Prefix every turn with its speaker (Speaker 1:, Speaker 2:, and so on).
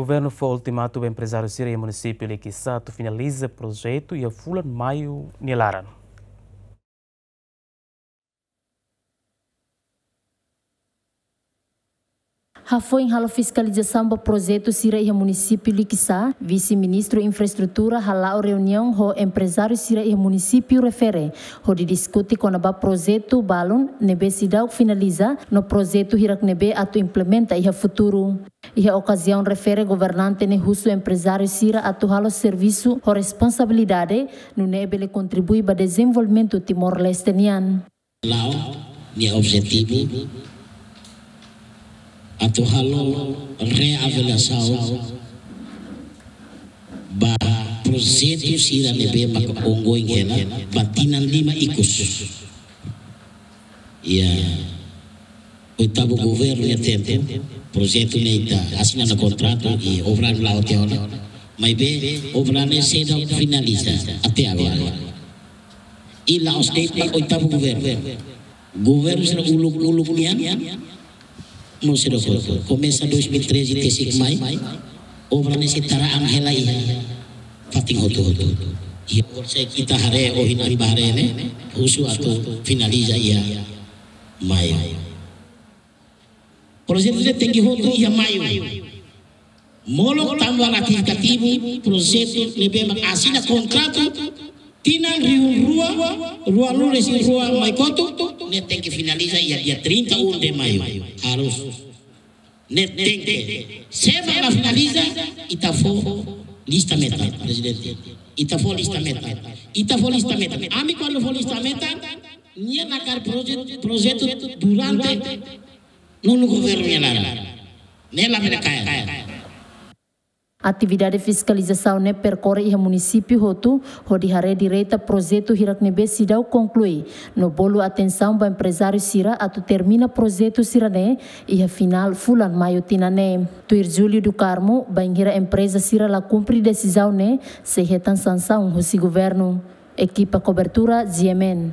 Speaker 1: governo foi ultimato o empresário Síria e município de Kisato finaliza projeto e a Fulan Maio Nilaran.
Speaker 2: Foi em fiscalização do projeto Sira e município Liquissá, vice-ministro infraestrutura halao reunião ho empresário Sira e município refere, ho de discute com o projeto balon nebe sidau finaliza no projeto hirak nebe atu implementa e futuro. E a ocasião refere governante ne russo empresário Sira atu halo serviço ho responsabilidade no nebe le contribui para desenvolvimento Timor-Leste nian.
Speaker 3: Ni objetivo atau halo reavaliação ba projeto sira nebe maka ongoing ela batinan lima ikus ya oitavo governo ya tempo projeto neita assina no contrato e obra lá o teona mas be obra ne seda finaliza até agora e lá os oitavo governo governo sira uluk uluk nian do começa 2013 te sig mai obra nesse tara angela i fating hoto hoto ia orse kita hare o hinari bahare ne usu atau finaliza ia mai. Projeto de tengi hoto ia mai. Molo tambah ratificativo projeto lebe asina contrato tinang riun rua rua lunes rua mai koto net tem que finaliza dia, dia 31 de net tem que. Se vai finaliza, itafo lista meta, presidente. Itafo lista meta. Itafo lista meta. Ami quando for lista meta, nia nakar projeto projeto durante no governo nela. Nela mereka kaya.
Speaker 2: Atividade de fiscalização ne percorre o município Rotu, onde a direita projeto Hiraknebe Sidau conclui. No bolo atenção para empresário Sira, atu termina projeto Sirane e a final fulan maio tinane. Tuir Júlio do Carmo, banhira empresa Sira la cumpre decisão ne, se retan sanção o governo. Equipa cobertura Ziemen.